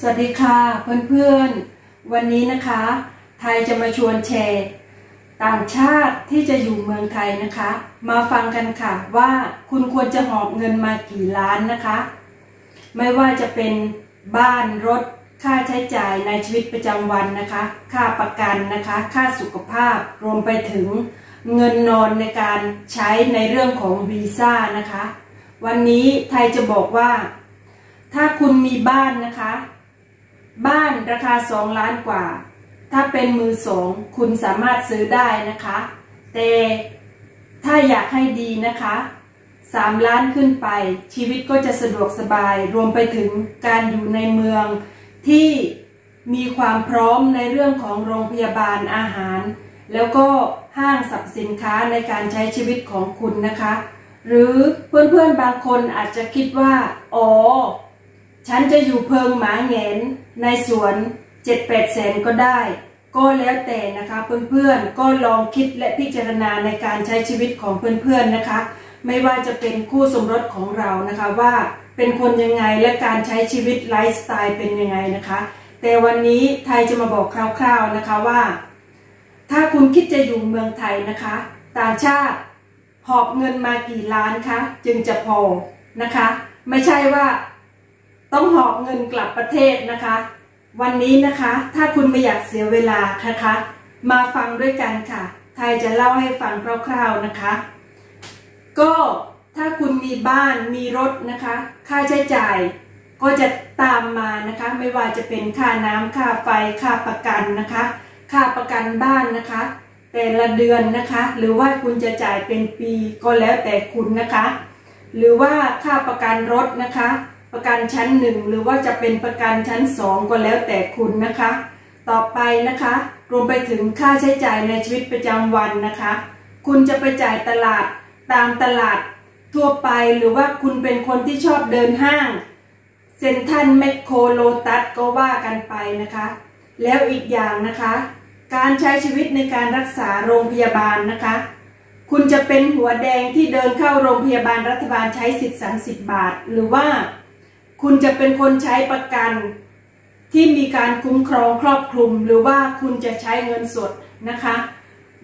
สวัสดีค่ะเพื่อนๆ วันนี้นะคะ ไทยจะมาชวนแชร์ ต่างชาติที่จะอยู่เมืองไทยนะคะ มาฟังกันค่ะว่าคุณควรจะหอบเงินมากี่ล้านนะคะ ไม่ว่าจะเป็นบ้านรถค่าใช้จ่ายในชีวิตประจำวันนะคะ ค่าประกันนะคะ ค่าสุขภาพรวมไปถึงเงินนอนในการใช้ในเรื่องของวีซ่านะคะ วันนี้ไทยจะบอกว่า ถ้าคุณมีบ้านนะคะ บ้านราคา 2 ล้านกว่า ถ้าเป็นมือสองคุณสามารถซื้อได้นะคะ แต่ถ้าอยากให้ดีนะคะ 3 ล้านขึ้นไป ชีวิตก็จะสะดวกสบาย รวมไปถึงการอยู่ในเมืองที่มีความพร้อมในเรื่องของโรงพยาบาลอาหาร แล้วก็ห้างสรรพสินค้าในการใช้ชีวิตของคุณนะคะ หรือเพื่อนๆบางคนอาจจะคิดว่า อ๋อ ฉันจะอยู่เพิงหมาแงนในสวนเจ็ดแปดแสนก็ได้ ก็แล้วแต่นะคะเพื่อนๆก็ลองคิดและพิจารณาในการใช้ชีวิตของเพื่อนๆนะคะ ไม่ว่าจะเป็นคู่สมรสของเรานะคะว่าเป็นคนยังไงและการใช้ชีวิตไลฟ์สไตล์เป็นยังไงนะคะ แต่วันนี้ไทยจะมาบอกคร่าว ๆนะคะว่า ถ้าคุณคิดจะอยู่เมืองไทยนะคะ ต่างชาติหอบเงินมากี่ล้านคะจึงจะพอนะคะ ไม่ใช่ว่า ต้องหอบเงินกลับประเทศนะคะ วันนี้นะคะ ถ้าคุณไม่อยากเสียเวลานะคะ มาฟังด้วยกันค่ะ ไทยจะเล่าให้ฟังคร่าวๆนะคะ ก็ถ้าคุณมีบ้านมีรถนะคะ ค่าใช้จ่ายก็จะตามมานะคะ ไม่ว่าจะเป็นค่าน้ำค่าไฟค่าประกันนะคะ ค่าประกันบ้านนะคะ แต่ละเดือนนะคะ หรือว่าคุณจะจ่ายเป็นปีก็แล้วแต่คุณนะคะ หรือว่าค่าประกันรถนะคะ ประกันชั้นหนึ่งหรือว่าจะเป็นประกันชั้นสองก็แล้วแต่คุณนะคะ ต่อไปนะคะ รวมไปถึงค่าใช้จ่ายในชีวิตประจำวันนะคะ คุณจะไปจ่ายตลาดตามตลาดทั่วไปหรือว่าคุณเป็นคนที่ชอบเดินห้าง เซ็นทรัลแมคโครโลตัสก็ว่ากันไปนะคะ แล้วอีกอย่างนะคะ การใช้ชีวิตในการรักษาโรงพยาบาลนะคะ คุณจะเป็นหัวแดงที่เดินเข้าโรงพยาบาลรัฐบาลใช้สิทธิ์สามสิบบาท หรือว่า คุณจะเป็นคนใช้ประกันที่มีการคุ้มครองครอบคลุม หรือว่าคุณจะใช้เงินสดนะคะ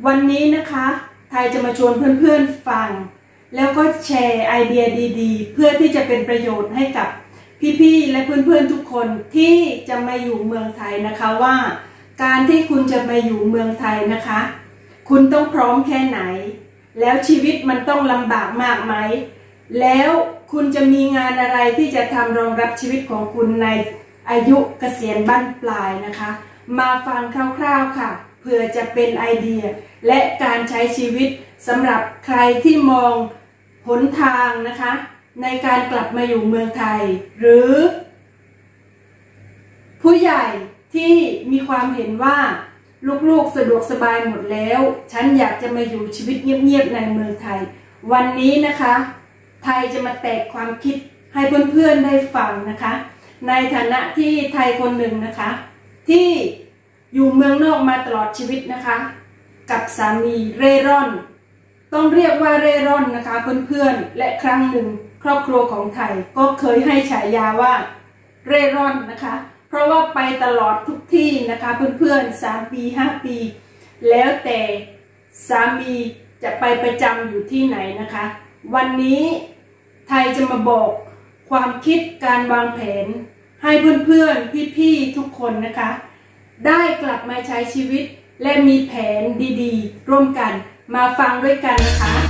วันนี้นะคะไทยจะมาชวนเพื่อนๆฟัง แล้วก็แชร์ไอเดียดีๆ เพื่อที่จะเป็นประโยชน์ให้กับพี่ๆและเพื่อนๆทุกคนที่จะมาอยู่เมืองไทยนะคะว่า การที่คุณจะมาอยู่เมืองไทยนะคะ คุณต้องพร้อมแค่ไหน แล้วชีวิตมันต้องลำบากมากไหมแล้ว คุณจะมีงานอะไรที่จะทำรองรับชีวิตของคุณในอายุเกษียณบั้นปลายนะคะ มาฟังคร่าวๆค่ะเพื่อจะเป็นไอเดีย และการใช้ชีวิตสำหรับใครที่มองหนทางนะคะ ในการกลับมาอยู่เมืองไทย หรือ ผู้ใหญ่ที่มีความเห็นว่าลูกๆสะดวกสบายหมดแล้ว ฉันอยากจะมาอยู่ชีวิตเงียบๆในเมืองไทย วันนี้นะคะ ไทยจะมาแตกความคิดให้เพื่อนๆได้ฟังนะคะ ในฐานะที่ไทยคนหนึ่งนะคะ ที่อยู่เมืองนอกมาตลอดชีวิตนะคะ กับสามีเร่ร่อน ต้องเรียกว่าเร่ร่อนนะคะเพื่อนๆและครั้งหนึ่งครอบครัวของไทยก็เคยให้ฉายาว่าเร่ร่อนนะคะ เพราะว่าไปตลอดทุกที่นะคะเพื่อนๆสามปีห้าปี แล้วแต่สามีจะไปประจำอยู่ที่ไหนนะคะ วันนี้ไทยจะมาบอกความคิดการวางแผน ให้เพื่อนๆ พี่ๆ ทุกคนนะคะ ได้กลับมาใช้ชีวิตและมีแผนดีๆ ร่วมกันมาฟังด้วยกันนะคะ